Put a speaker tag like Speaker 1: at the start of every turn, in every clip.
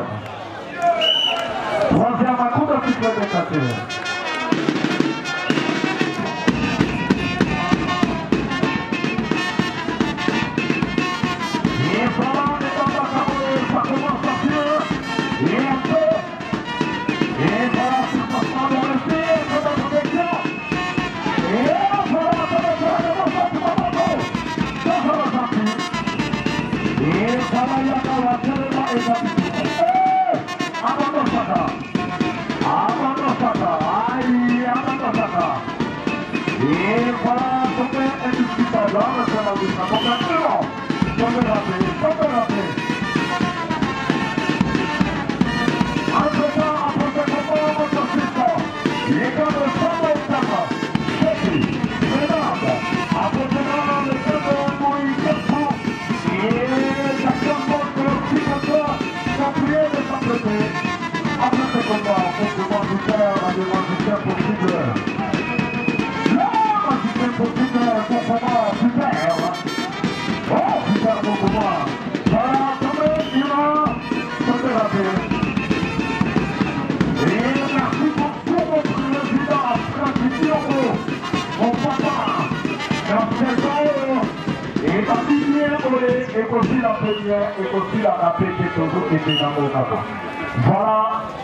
Speaker 1: रहा हूँ बहुत ज्यादा खुद अपनी करते हैं combat, Et pour Et aussi la première, et aussi la rapée qui est toujours été dans Voilà.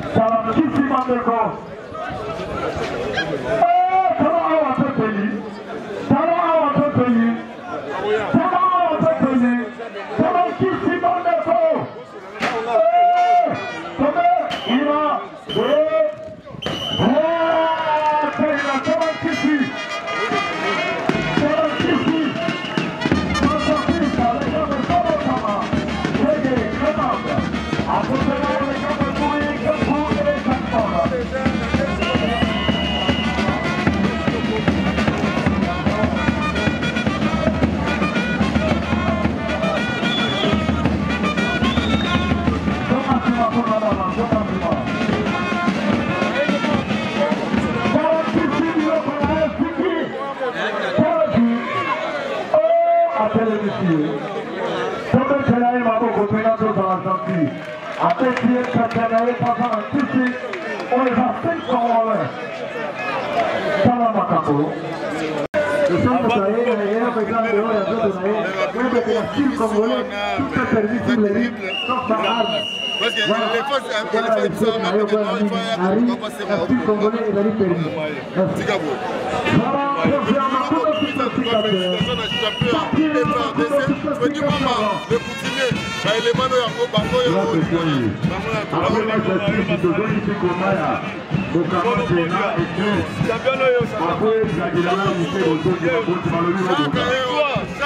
Speaker 1: que de akele misiye tobe telaye mabo kotuna to zanzanti ate tie katelaye pasa na titi oyo eza se songole tala makambo esango na ye na ye bezambe oyo ya zoto na ye webete ya style congolais toute permis sur le rib sauf ma arme Parce que voilà. les fois, c'est un peu les faits de ça, mais maintenant, il faut un peu passer par le Congolais et d'aller permis. Voilà, pour faire ma propre petite application. champion ya frdc soki mama lekutime baelema no yango bango yooaaoyo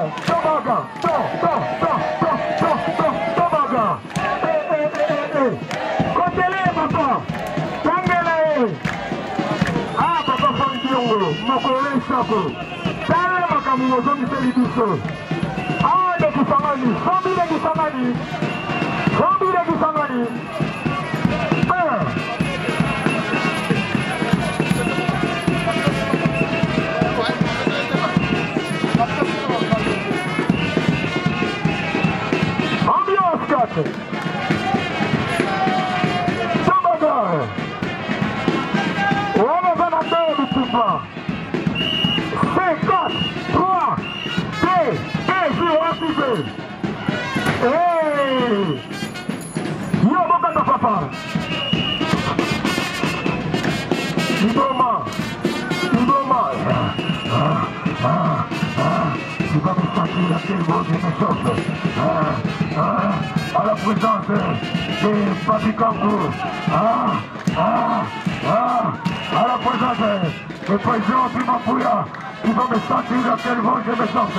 Speaker 1: Tobaga, to, to, to, to, to, to, Tobaga. Eh, eh, eh, eh, eh. Kotele papa, tangela eh. Ah papa Fontiongo, makole sako. Tala makamu yozongi seli biso. Ah de kisangani, zombie de kisangani. Zombie de kisangani. Renato. Samba agora. O homem vai na dele, Tupã. três 4, 3, 2, 1, 2. Ei! E eu vou cantar pra fora. Indoma. Indoma. Ah, ah, ah. ah. Ficamos aqui, aquele monte de pessoas. Ah a la presença de a Kankou, hein, hein, hein, à la présence de président Pimapouya, qui va me sentir dans quel vent vai me sens.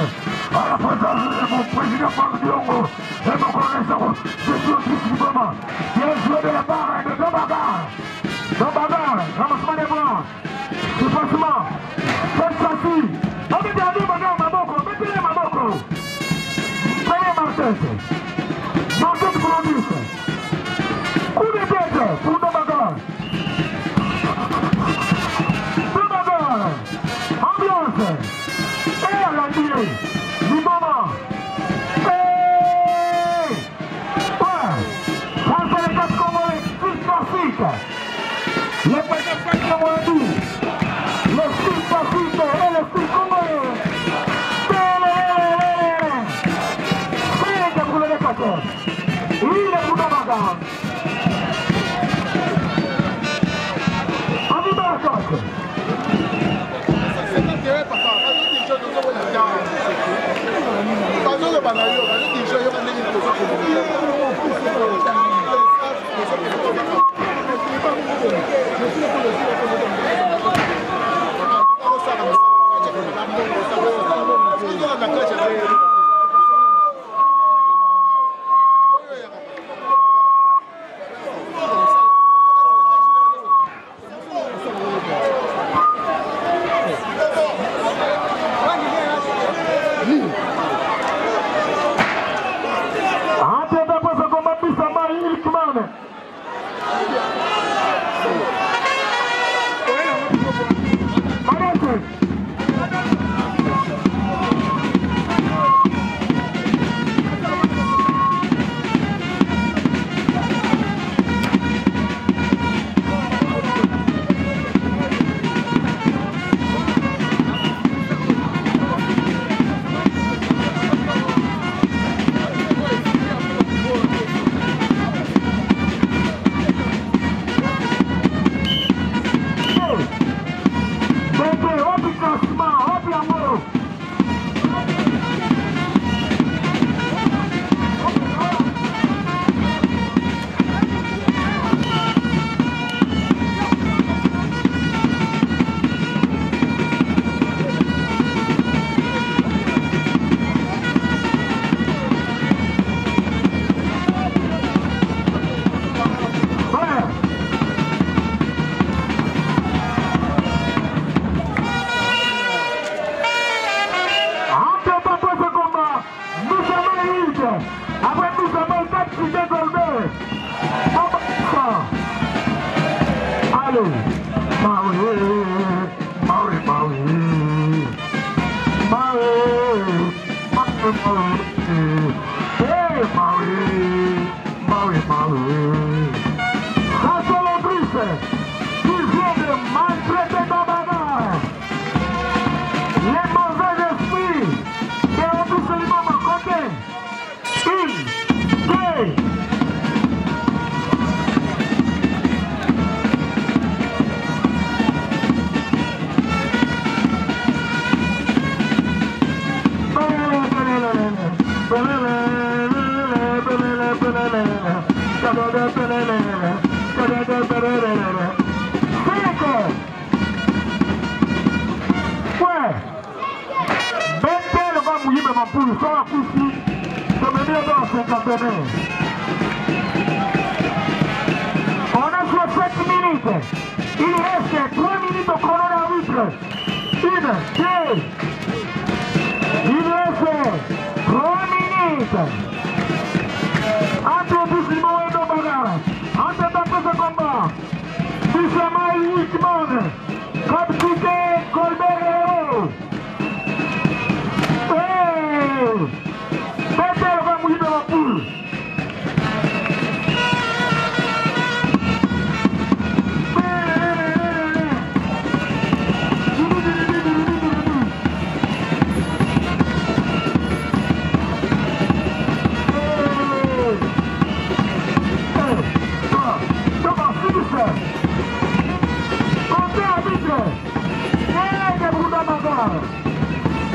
Speaker 1: À la présence de mon président Papi Diongo, et mon connaissance, je suis au du moment, qui est joué de la barre de Dobaga, Dobaga, ramassement de bras,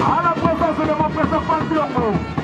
Speaker 1: Ala, pues, hace de más presa, panteón,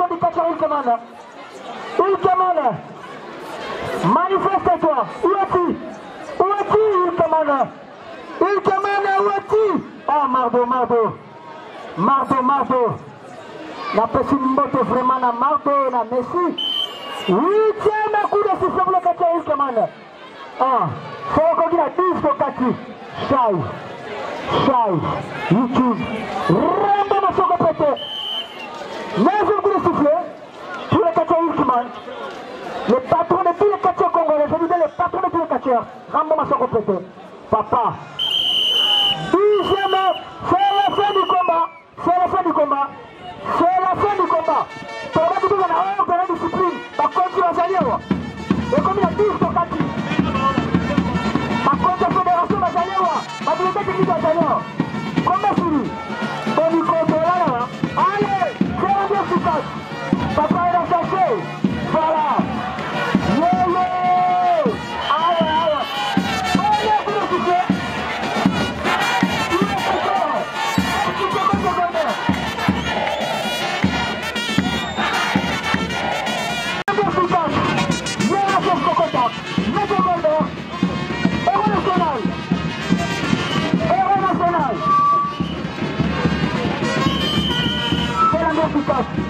Speaker 1: revendications il demande. Il demande. Manifeste-toi. Où es-tu Où es-tu Il demande. Il demande où es-tu Oh Mardo, Mardo. Mardo, Mardo. napesi mbote vraiment na mardo na messi huitième coup de système lokati ya ilkemane ah, sokoki na 10 lokati shai shai youtube rembo masoko pete Mais je voulais souffler sur le quartier Ultiman, le patron de tous les quartiers congolais, je disais le patron de tous les quartiers, Rambo m'a complété. Papa, dixième, c'est la fin du combat, c'est la fin du combat, c'est la fin du combat. Pendant que vous en avez un, vous avez une discipline, la continue à s'allier. Et comme il y a 10 pour Kati, la confédération va s'allier, la bibliothèque qui va s'allier. Comment c'est lui crianças. Papai não tá cheio. Vai lá. Lolo! Aê, aê. Olha o grupo que é. Não vou guardar. Erro nacional. Erro nacional. Era meu sucesso.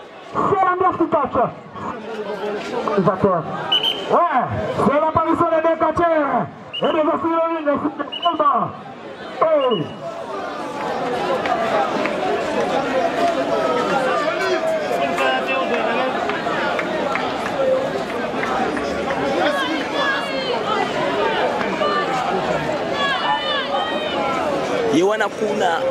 Speaker 1: Será minha fitacha? Zato. É, eh, será para isso né, ele caché? Ele vai se reunir, se calma. Ei. Yewana kuna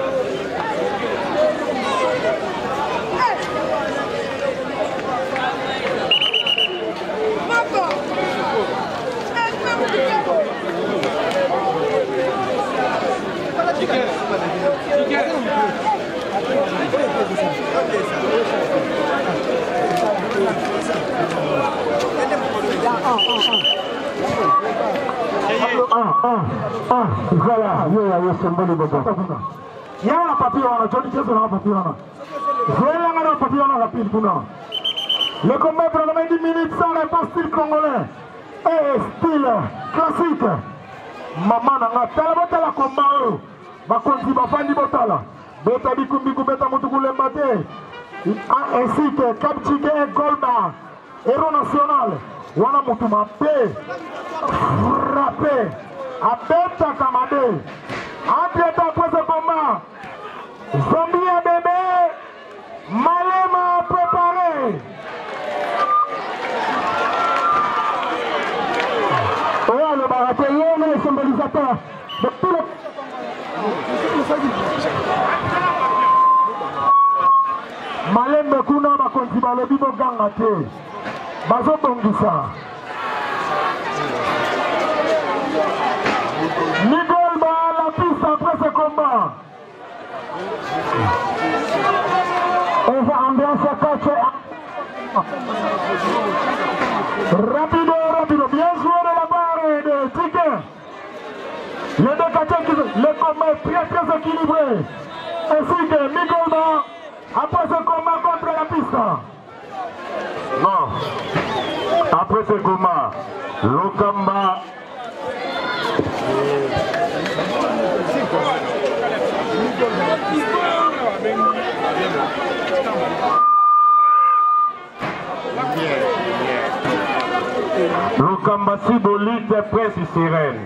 Speaker 1: voilà yo ya yo sembali bobo yala papier wana joni chezo na papier wana voilà ngana papier wana rapide kuna le combat pendant 90 minutes sans réponse style congolais et style classique mama nanga tala botala combat oyo bakonzi bafandi botala beta bikumbiku beta mutu kulemba te ainsi que kaptike e golba héro national wana mutu mabe frappe abetaka mabe apieta apwese bomba zombi ya bebe malema prépare oyo alobaka te ye ne symbolisateur de tout le nzambe kuna bakonzi balobi boganga te bazobongisa miguel ba la piste après ce combat eza ambiance kache rapido rapido bien joué de la barre de tigre les deux le combat est très très équilibré ainsi que miguel ba Après ce combat contre la piste. Non. Après ce combat, Lokamba. Lokamba est presque sirène.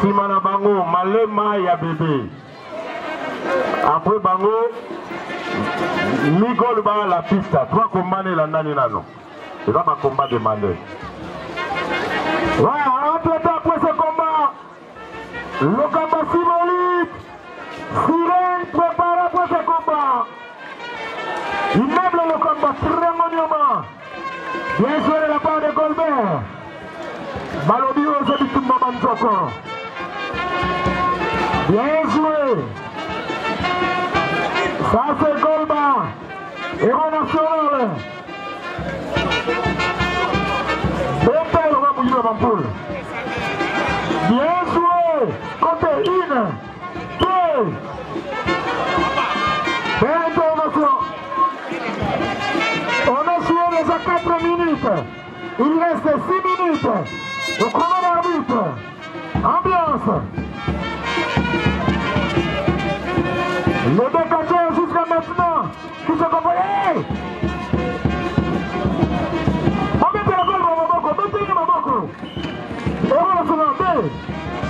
Speaker 1: Simana Bango, Malema bébé. Après Bango, la piste, migol bala pista twakombana elandani nano eza bakomba demande temps pour ce combat lokamba simoli siren prépare pour ce combat immeuble très cérémoniement bien joué de la part de golbert balobi oyo eza bitumba bien joué Passer gol bas. Héros national. Bepel de bouger la poule. Bien joué. Côté une, deux. Belle intervention. On a joué déjà 4 minutes. Il reste 6 minutes. Le chrono arbitre. Le maintenant si tokoboye obetela gole na maboko beteli maboko ebolosona te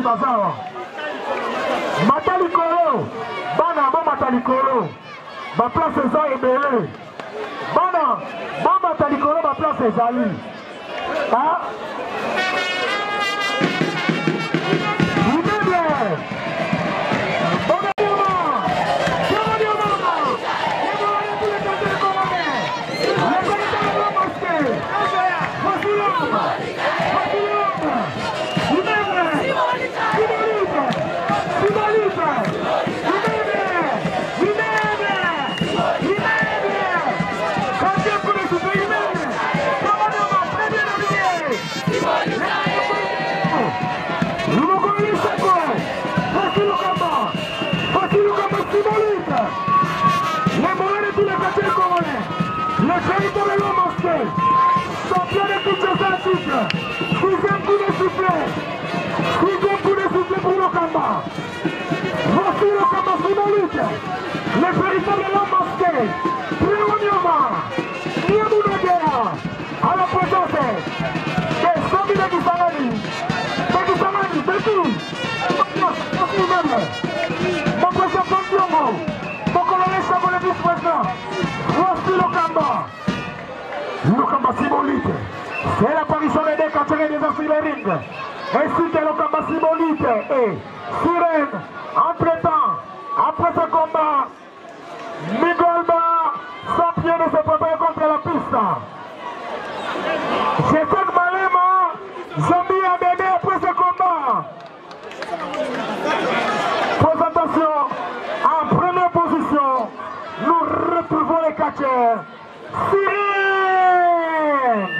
Speaker 1: bato baza awa mata likolo bana bomata likolo baplace eza ebele bana bomata likolo baplace ezali ah. libele souffle Sixième coup de souffle Sixième coup de souffle pour Lokamba Voici Lokamba sous la lutte Le véritable l'homme masqué Préonioma Niamounagea À la présence de Sami Degusalani Degusalani, c'est qui C'est lui-même Mon président Pandiongo Mon colonel Sabo le vice-président Voici Lokamba Lokamba Sibolite C'est l'apparition des deux et des sur Ainsi que le combat symbolique et Sirène. Entre-temps, après ce combat, Migolba s'appuie de se préparer contre la piste. C'est que Malema, Zombie à bébé après ce combat. Présentation en première position, nous retrouvons les catcheurs. Sirène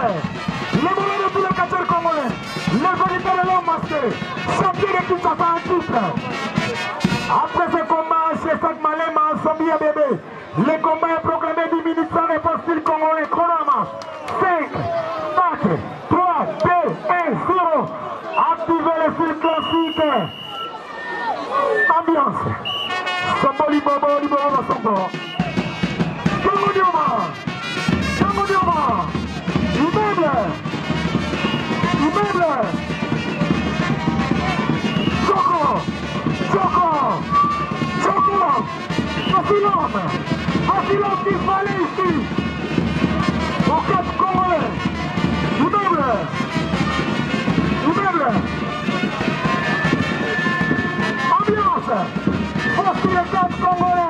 Speaker 1: congolais, le meilleur de tous les catcheurs congolais, le vainqueur de l'homme masqué, champion de Kinshasa en titre. Après ce combat, chez Sac Malema, Samia Bébé, le combat est proclamé 10 minutes sans réponse style congolais, chrono en marche. 5, 4, 3, 2, 1, 0. Activez le fil classique. Ambiance. Samboli Bobo, Libo, Sambo. Tango Dioma. Tango Dioma. Meble! Czoko! Czoko! Czoko! Wasilon! Wasilon tych Waleńskich! Okat w komole! I meble! I meble! Ambiance! Wasilon w komole!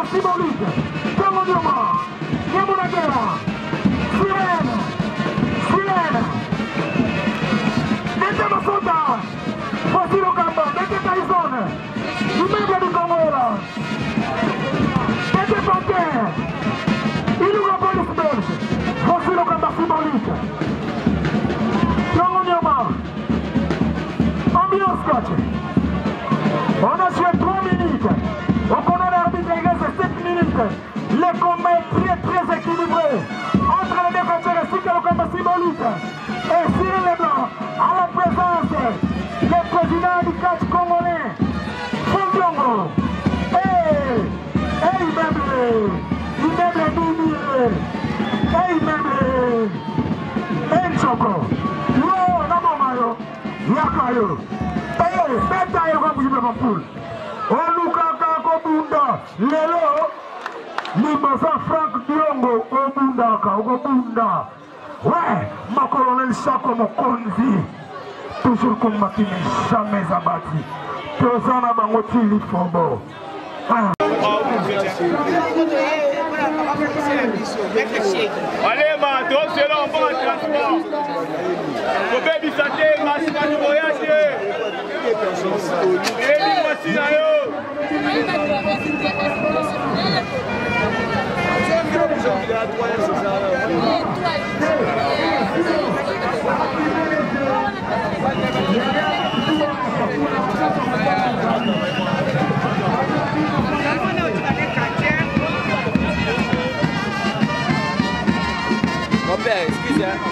Speaker 1: la simbolique, comme Dioma, Yamunagera, Sirène, Sirène, Dete Masota, Fosilo a Dete Tyson, Imega do Camoela, Dete Panté, Iluga Polisberg, Fosilo Cambo simbolique, Como Dioma, Ambiance Cote, Ona Suécia, yo eye beta yo kabuyibla mapule olukaka kobunda lelo liboso frank diongo obundaka okobunda we makolonel sako mokonzi toujours komati ne jamais abati toza na bango tilifobo ah. Allez, ma, tu observes en bas, transport. kobebisa te masina likoya te eyebi mwasi na yo Robert, excusez.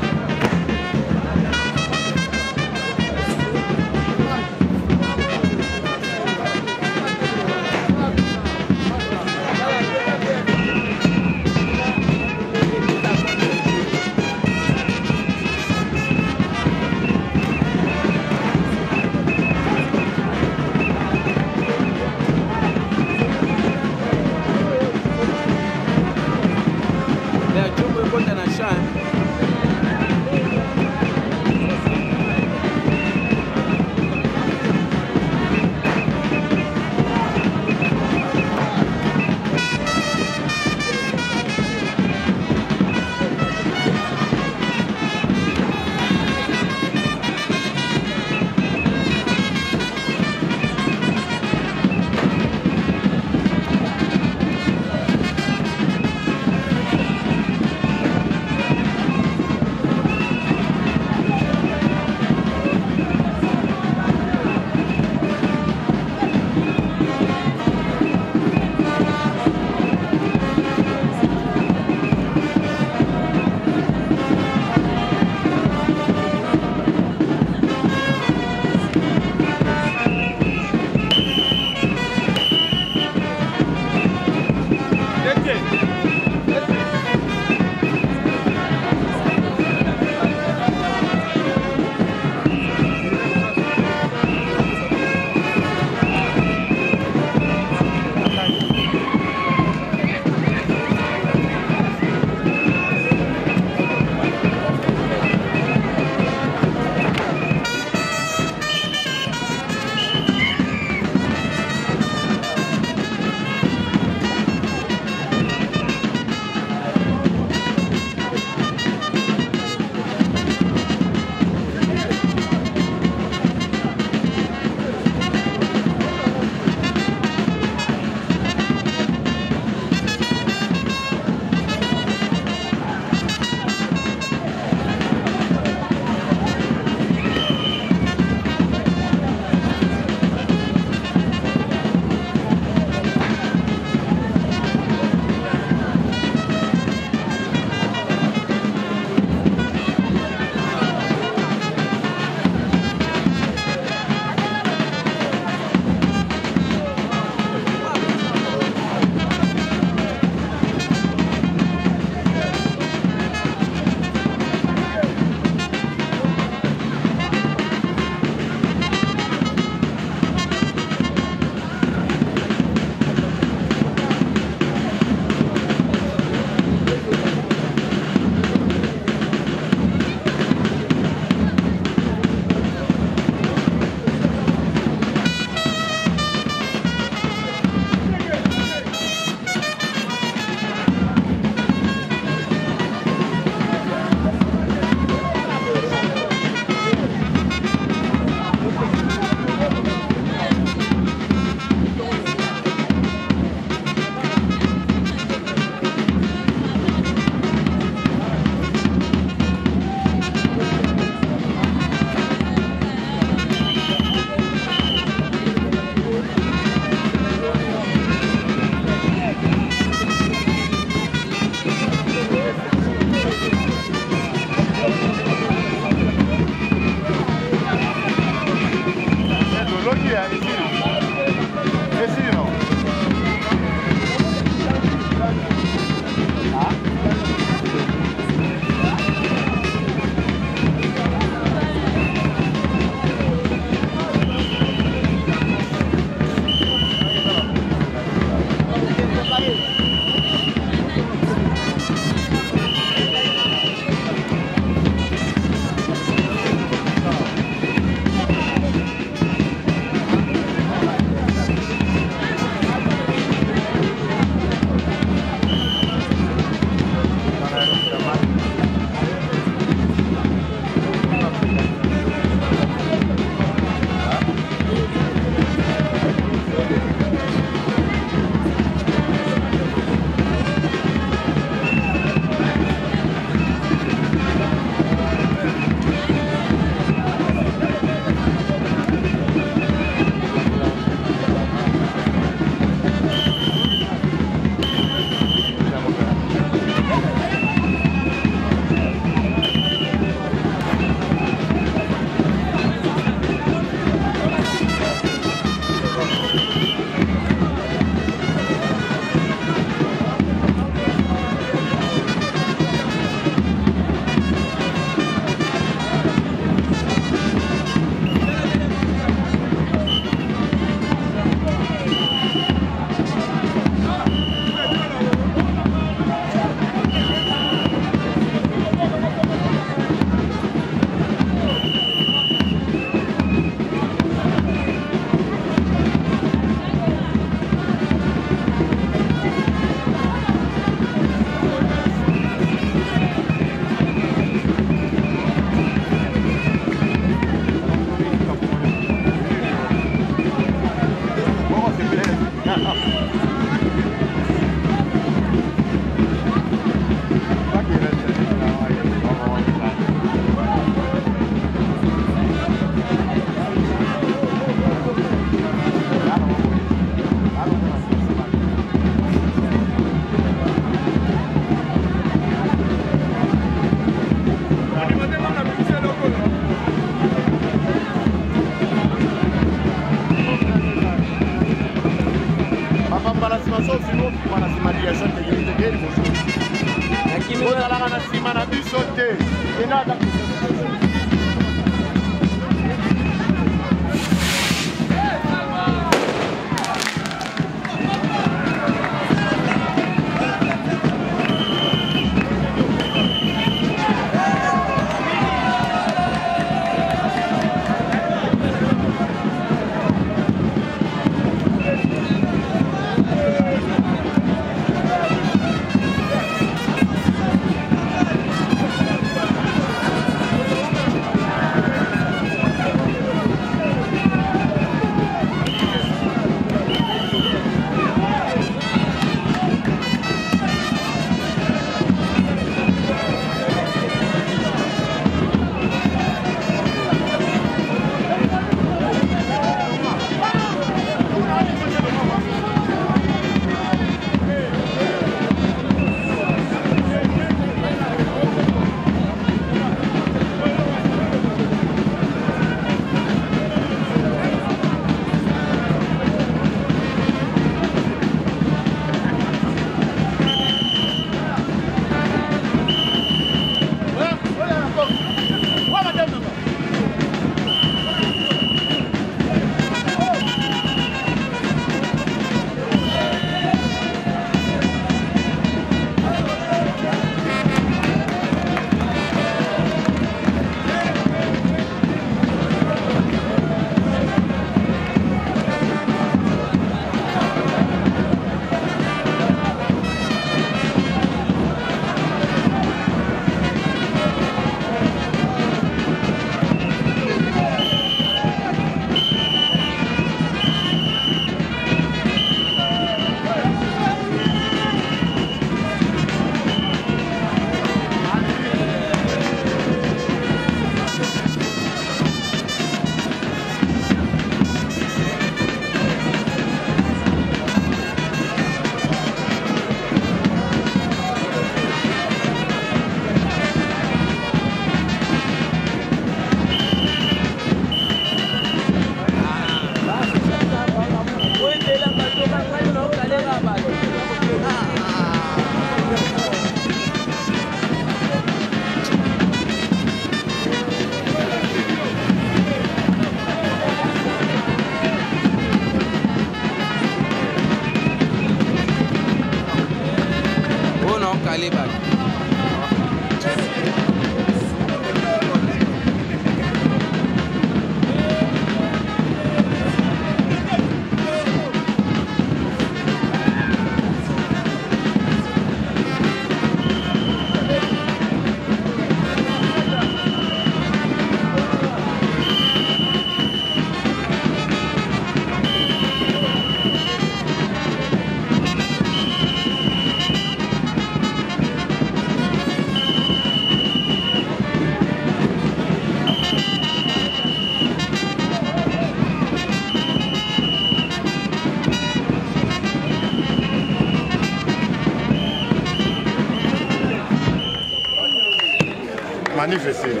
Speaker 1: же серии.